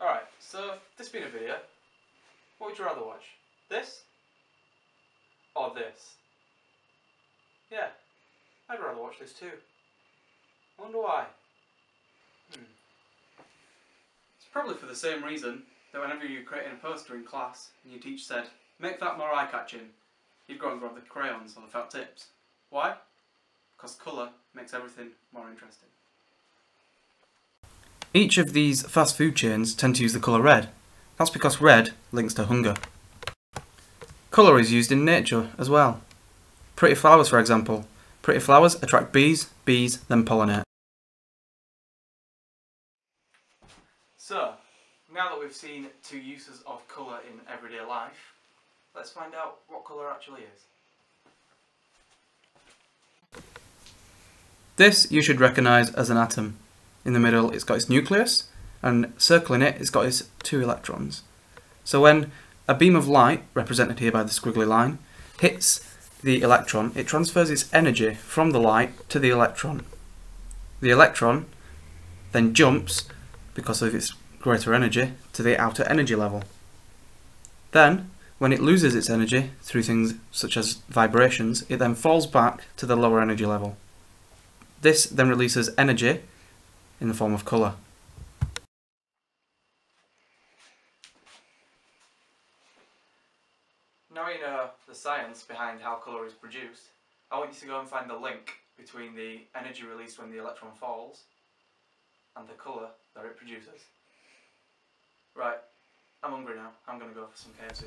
Alright, so this being a video, what would you rather watch? This? Or this? Yeah, I'd rather watch this too. Wonder why. Hmm. It's probably for the same reason that whenever you're creating a poster in class and your teacher said, make that more eye-catching, you'd go and grab the crayons or the felt tips. Why? Because colour makes everything more interesting. Each of these fast food chains tend to use the colour red. That's because red links to hunger. Colour is used in nature as well. Pretty flowers, for example. Pretty flowers attract bees, bees then pollinate. So, now that we've seen two uses of colour in everyday life, let's find out what colour actually is. This you should recognise as an atom. In the middle it's got its nucleus, and circling it it's got its two electrons. So when a beam of light, represented here by the squiggly line, hits the electron, it transfers its energy from the light to the electron. The electron then jumps, because of its greater energy, to the outer energy level. Then, when it loses its energy through things such as vibrations, it then falls back to the lower energy level. This then releases energy in the form of colour. Now you know the science behind how colour is produced, I want you to go and find the link between the energy released when the electron falls and the colour that it produces. Right, I'm hungry now. I'm going to go for some KFC.